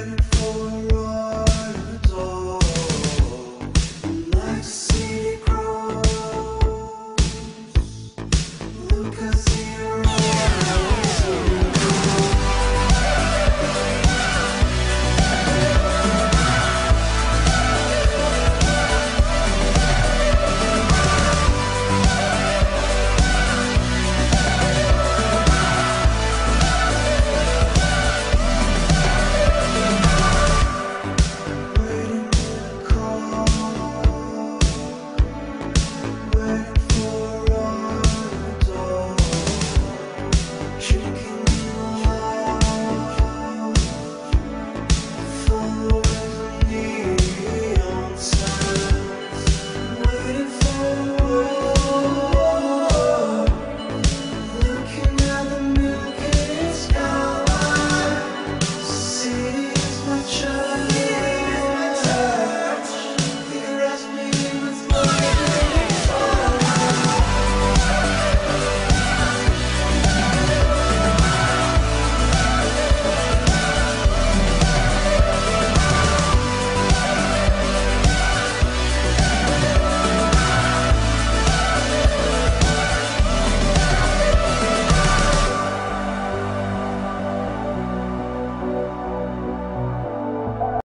heaven for